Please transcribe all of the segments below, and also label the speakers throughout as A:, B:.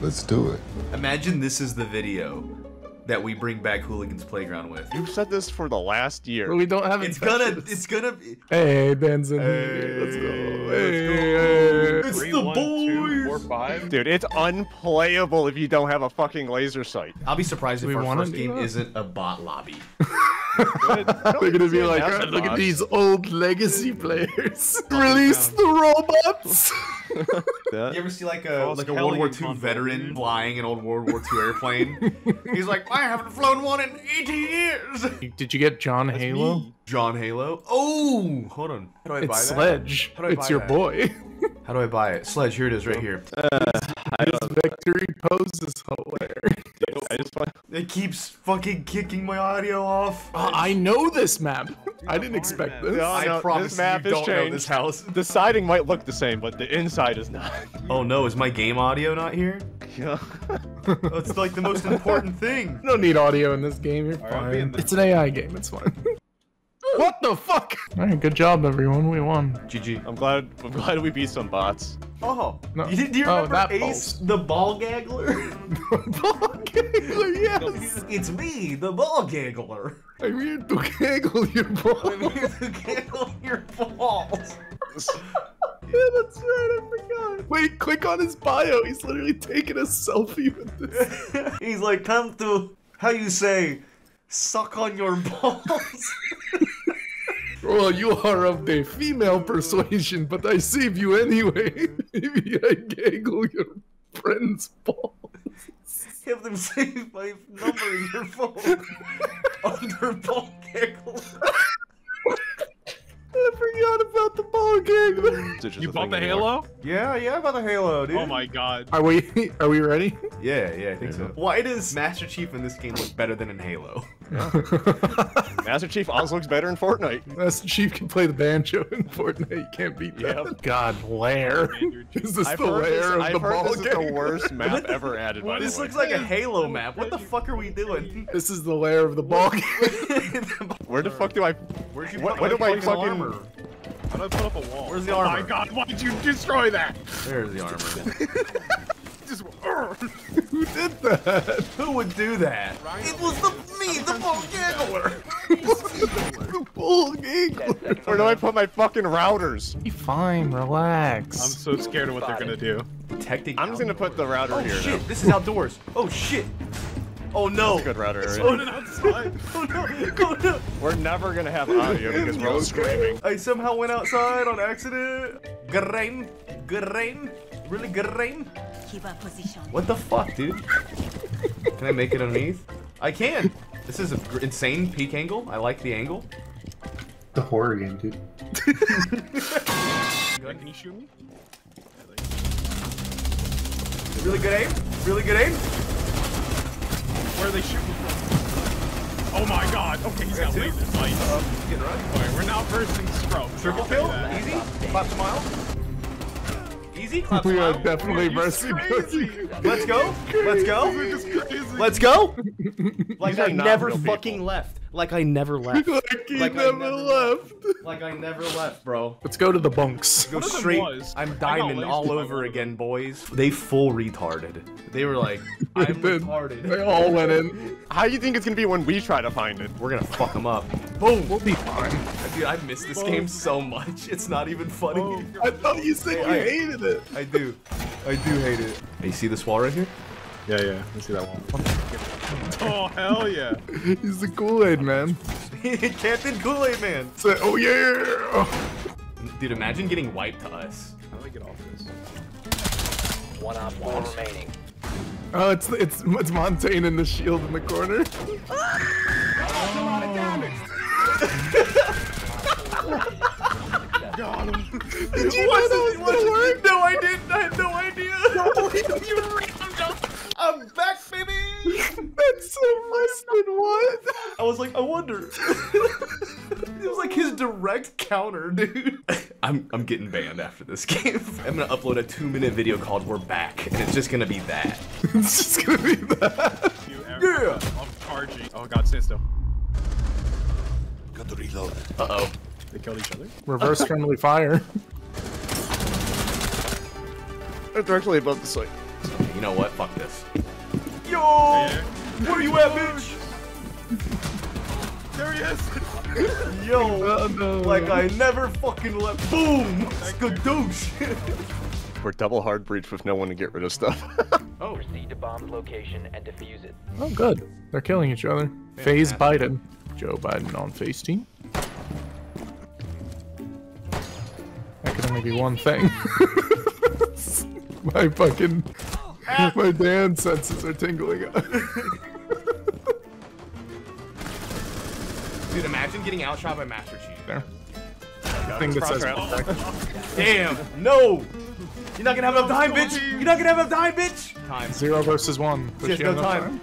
A: Let's do it.
B: Imagine this is the video that we bring back Hooligans Playground with.
C: You've said this for the last year.
D: But we don't have
B: It's
D: it.
B: gonna, it's gonna be.
D: Hey, Dan's in
B: Hey,
D: here. Let's go.
B: let's go.
D: hey.
B: It's
E: Three,
B: the
E: one, two,
B: boys.
E: Four, five.
C: Dude, it's unplayable if you don't have a fucking laser sight.
B: I'll be surprised if
D: We
B: our first game
D: that?
B: isn't a bot lobby.
D: They're gonna be like,
C: That's
D: "Ah, look at these old legacy players. Release the robots.
B: You ever see like a
E: Cause
B: like a World War II
E: Von
B: veteran
E: Dogen.
B: flying an old World War II airplane? He's like, I haven't flown one in 80 years.
D: Did you get John Halo?
E: me.
B: John Halo. Oh, hold on. How do I buy
D: It's
B: that?
D: Sledge.
B: How do I
D: It's
B: buy
D: your
B: that?
D: boy.
B: How do I buy it? Sledge, here it is, right here.
D: His victory pose is hilarious.
C: I just want
B: It keeps fucking kicking my audio off.
D: Uh, I know this map. I didn't expect
E: map.
D: this.
C: No.
B: I
C: no,
B: promise
C: this map
B: you don't know this house.
C: the siding might look the same, but the inside is not.
B: Oh no, is my game audio not here?
C: Yeah.
B: That's like the most important thing.
D: You don't need audio in this game. You're
E: Alright, I'll be in
D: fine.
E: the-
D: It's an AI game. It's fine. what the fuck? All right, good job, everyone. We won.
B: GG.
C: I'm glad. I'm glad we beat some bots.
B: Oh,
D: No.
B: you, do you
D: Oh,
B: remember
D: that
B: Ace,
D: pulse.
B: the ball gaggler?
D: yes.
B: it's me, the ball gaggler.
D: I'm here to gaggle your ball.
B: I'm here to gaggle your balls.
D: Yeah, that's right. I forgot. Wait, click on his bio. He's literally taking a selfie with this.
B: He's like, come to, how you say, suck on your balls.
D: Well, you are of the female persuasion, but I save you anyway. Maybe I gaggle your friend's balls.
B: Have them save my number in your phone. Under ball gaggle.
D: I forgot about the ball gaggler.
E: You bought the Halo?
B: Yeah, yeah, about the Halo, dude.
E: Oh my god.
D: Are we? Are we ready?
B: Yeah, yeah, I think so. Why does Master Chief in this game look better than in Halo?
C: Master Chief always looks better in Fortnite.
D: Master Chief can play the banjo in Fortnite. You can't beat that.
C: Yep.
D: God, lair. Is this
C: I've
D: the
C: heard, this,
D: lair of
C: I've
D: the
C: heard
D: ball
C: this is the worst map ever added. By
B: This
C: the way.
B: looks like a Halo map. What the fuck are we doing?
D: This is the lair of the ball gaggler.
C: Where the fuck do I?
B: Where'd you
C: What-
B: put
C: what
B: my
C: do I fucking-
B: armor?
E: How do I put up a wall?
B: Where's the
E: Oh my
B: armor?
E: god, why did you destroy that?
B: There's the armor.
E: Just, Urgh.
D: Who did that?
B: Who would do that? It was the me, the ball gaggler.
D: the ball gaggler.
C: Where do I put my fucking routers?
D: Be fine. Relax.
E: I'm so scared of what they're gonna do.
B: Protecting.
C: I'm just gonna put the router
B: Oh
C: here
B: shit!
C: now.
B: This is outdoors. Oh shit! Oh no!
C: Good router area.
B: Oh no! Oh no! Oh no!
C: We're never gonna have audio because we're all screaming.
B: I somehow went outside on accident. Grain, grain, really grain.
F: Keep our position.
B: What the fuck, dude? Can I make it underneath? I can. This is an insane peak angle. I like the angle.
A: The horror game, dude.
E: Can you shoot me?
B: Really good aim. Really good aim.
E: Where are they shooting from? Oh my god. Okay, he's got
B: two.
E: lasers. Nice.
B: Uh, getting run.
E: Alright, we're now versing Scrub.
B: Triple kill. Easy. Clap smile. Easy. Clap
D: we are definitely
E: You're
D: versing.
E: crazy.
B: Let's go. Let's go.
E: This is crazy.
B: Let's go. Like
C: These
B: I
C: are
B: never
C: real people.
B: fucking left. Like I never left.
D: like he
B: Like I
D: never
B: never
D: left.
B: Like I never left, bro.
D: Let's go to the bunks.
B: Go
E: One
B: straight. I'm diamond all over again, boys. They full retarded. They were like, I'm
D: They
B: retarded.
D: They all went in.
C: How do you think it's gonna be when we try to find it?
B: We're gonna fuck them up. Boom.
D: We'll be fine.
B: Dude, I miss this game so much. It's not even funny.
D: I thought you said you
B: I-
D: hated it.
B: I do. I do hate it. Hey, you see this wall right here?
E: Yeah, yeah. Let's see that one. Oh, hell yeah.
D: He's the Kool-Aid man.
B: Captain Kool-Aid Man.
D: Say, oh yeah.
B: Dude, imagine getting wiped to us.
E: How do I get off this?
G: One op four remaining.
D: Oh, it's it's it's Montagne in the shield in the corner.
E: Got him.
D: Did you know that was gonna work?
B: No, I didn't. I had no idea. I'm
D: What?
B: I was like, I wonder. it was like his direct counter, dude. I'm I'm getting banned after this game. I'm gonna upload a two minute video called "We're Back," and it's just gonna be that.
D: it's just gonna be that.
E: You ever- I'm charging. Oh god, stand still. Got to reload.
B: Uh oh.
E: They killed each other.
D: Reverse friendly fire.
C: They're directly above the site.
B: You know what? Fuck this. Yo, where you at, bitch?
E: There he is.
B: Yo,
D: Oh, no.
B: like I never fucking left. Boom, skadoosh.
C: We're double hard breach with no one to get rid of stuff.
B: oh,
G: Proceed to bomb location and defuse it.
D: Oh, good. They're killing each other. Phase Biden. Joe Biden on face team. That could only be one thing. my fucking. My dance senses are tingling.
B: Dude, imagine getting outshot by Master Chief.
D: there. Thing that says
B: Damn, no. You're not gonna have enough time, bitch. You're not gonna have enough time, bitch. Time.
D: zero versus one. Does
B: She has
D: she
B: no
D: have enough
B: time.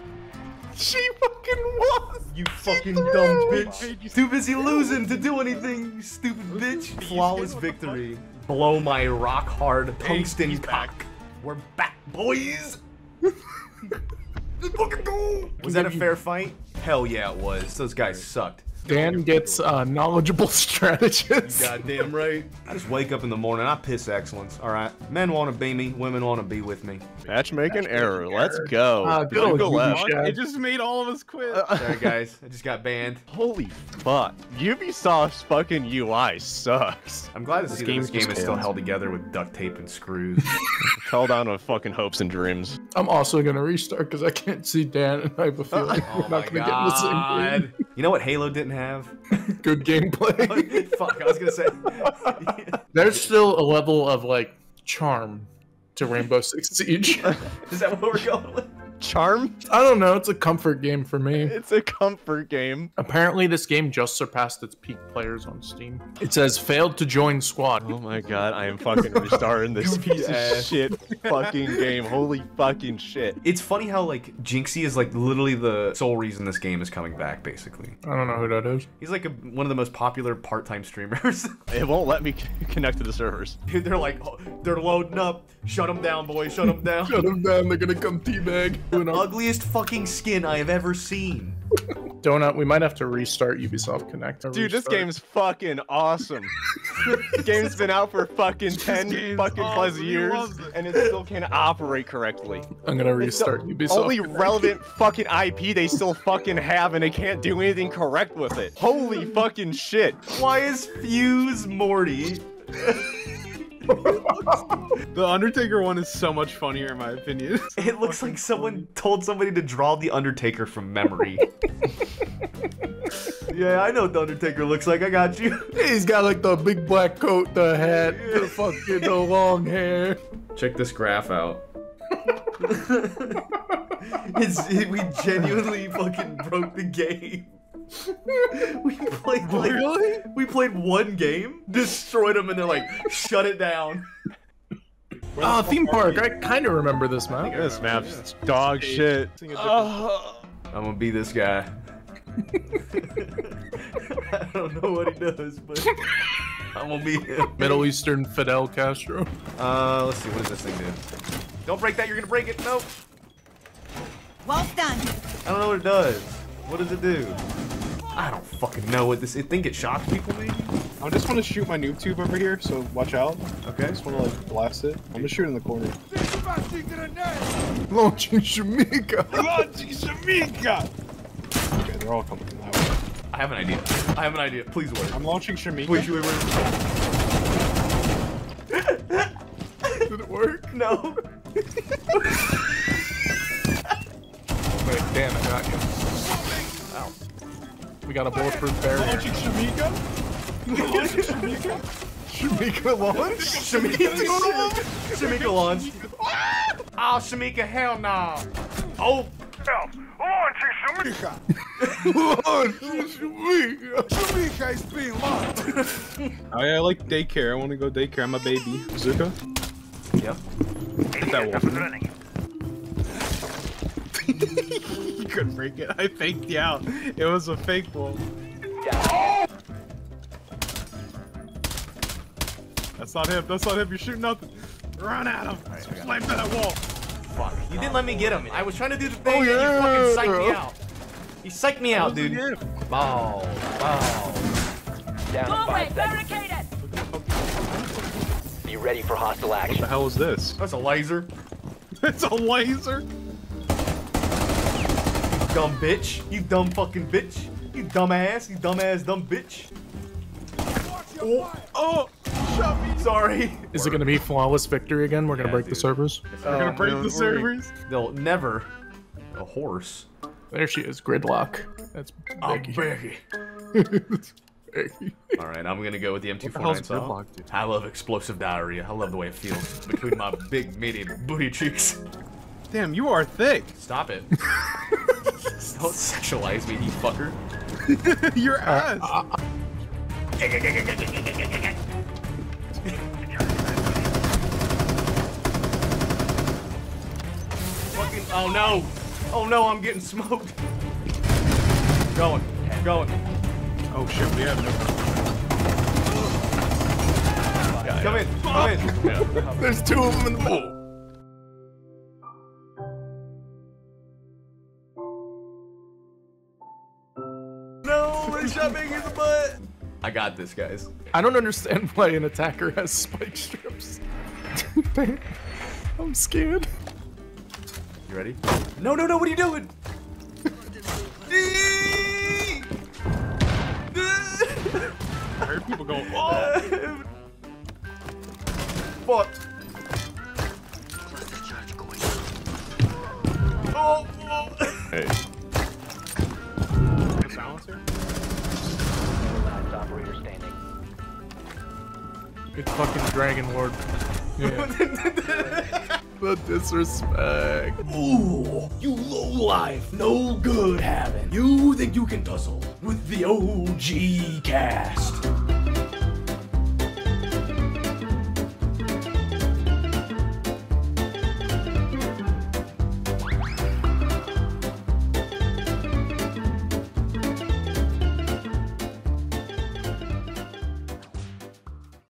D: She fucking was.
B: You fucking dumb bitch. Too busy losing to do anything, you stupid bitch. Flawless victory. Blow my rock hard tungsten
E: he's
B: cock. We're back, boys. Let's fucking go. Was that a fair fight? Hell yeah, it was. Those guys sucked.
D: Dan gets uh, knowledgeable strategist.
B: Goddamn right. I just wake up in the morning. I piss excellence. All right. Men want to be me. Women want to be with me.
C: Matchmaking error. Let's go.
D: Uh,
C: Did
D: good
C: you
D: old
C: go left?
D: Shad.
E: It just made all of us quit.
B: Uh, Sorry, guys. I just got banned.
C: Holy fuck. Ubisoft's fucking UI sucks.
B: I'm glad to see that
C: game's
B: this game
C: just
B: is still held together with duct tape and screws.
C: Fell down on fucking hopes and dreams.
D: I'm also gonna restart because I can't see Dan, and I have a uh, feeling
B: Oh
D: we're not gonna get in the same
B: god. You know what Halo didn't have?
D: Good gameplay.
B: Oh, fuck, I was gonna say.
D: There's still a level of like charm to Rainbow Six Siege.
B: Is that what we're going with?
C: Charm?
D: I don't know. It's a comfort game for me.
C: It's a comfort game.
D: Apparently, this game just surpassed its peak players on Steam. It says failed to join squad.
C: Oh my god, I am fucking restarting this piece of shit fucking game. Holy fucking shit.
B: It's funny how like Jynxzi is like literally the sole reason this game is coming back. Basically,
D: I don't know who that is.
B: he's like a, one of the most popular part-time streamers.
C: It won't let me connect to the servers.
B: Dude, they're like, oh, they're loading up. Shut them down, boys. Shut them down.
D: Shut them down. They're gonna come teabag. Doing all-
B: Ugliest fucking skin I have ever seen.
D: Donut. We might have to restart Ubisoft Connect. or
C: Dude, this
D: restart.
C: game's fucking awesome. the game's been out for fucking 10 fucking plus
E: awesome. He
C: years,
E: it.
C: and it still can't operate correctly.
D: I'm gonna
C: It's the
D: restart Ubisoft.
C: only
D: Connect.
C: relevant fucking IP they still fucking have, and they can't do anything correct with it. Holy fucking shit.
B: Why is Fuze Morty?
E: The Undertaker one is so much funnier in my opinion.
B: It looks like someone told somebody to draw the Undertaker from memory. yeah, I know what the Undertaker looks like. I got you.
D: He's got like the big black coat, the hat, the fucking the long hair.
B: Check this graph out. it's it, we genuinely fucking broke the game. We played like
E: Really?
B: we played one game, destroyed them, and they're like, shut it down.
D: Oh, theme park. I kind of remember this map.
C: This map's dog shit.
E: Sing a different-
B: I'm gonna be this guy. I don't know what he does, but I'm gonna be him.
D: Middle Eastern Fidel Castro.
B: Uh, let's see, what does this thing do? Don't break that, you're gonna break it. Nope.
F: Well done.
B: I don't know what it does. What does it do? I don't fucking know what this. I think it shocks people, maybe.
E: I just want to shoot my noob tube over here, so watch out.
B: Okay.
E: I just want to like blast it. I'm gonna shoot in the corner.
D: Launching Shumikha.
E: Okay, they're all coming from that way.
B: I have an idea. I have an idea. Please wait.
E: I'm launching Shumikha.
B: Wait, wait, wait.
D: Did it work?
B: No.
D: got a bulletproof barrier.
E: Launching Shumikha. Launching Shumikha.
D: Shumikha launch?
B: Shumikha. Shumikha launch. Oh, Shumikha, hell no. Oh.
E: I, I like daycare. I want to go daycare. I'm a baby. Zuka.
B: Yep.
E: Hit that wolf. You couldn't break it. I faked you out. It was a fake wolf. That's not him. That's not him. You're shooting nothing. Run at him. Slam to that wall.
B: Fuck. You didn't let me get him. I was trying to do the oh, thing and you fucking psyched me out. You psyched me out, dude.
E: Yeah.
B: Ball. Ball.
G: Down to
F: Doorway
G: five seconds.
F: barricaded!
G: Be ready for hostile action.
E: What the hell is this?
B: That's a laser.
E: It's a laser.
B: Dumb bitch. You dumb fucking bitch. You dumbass. You dumbass dumb bitch. Oh,
E: Oh, shut me.
B: sorry.
D: Is it gonna be flawless victory again? We're gonna
B: Yeah,
D: break the
B: dude.
D: servers.
E: Oh, We're gonna break the servers.
B: They'll never. A horse.
D: There she is, gridlock. That's
B: I'm
D: Becky.
B: Becky.
D: Becky.
B: All right, I'm gonna go with the
E: the hell's
B: M249 saw. I love explosive diarrhea. I love the way it feels between my big meaty booty cheeks.
E: Damn, you are thick.
B: Stop it. Don't sexualize me, you fucker.
E: Your uh, ass. Uh, uh.
B: Fucking. Oh no. Oh no, I'm getting smoked. Going. Going.
E: Oh shit, we have no.
B: Come in. Come in.
D: There's two of them in the boat.
B: No, they in the butt. I got this, guys.
D: I don't understand why an attacker has spike strips. I'm scared.
B: You ready? No, no, no. What are you doing?
E: I heard people go. Oh,
B: Fuck.
D: Dragon Lord. Yeah. the disrespect.
B: Ooh, you low life, no good having. You think you can tussle with the OG cast?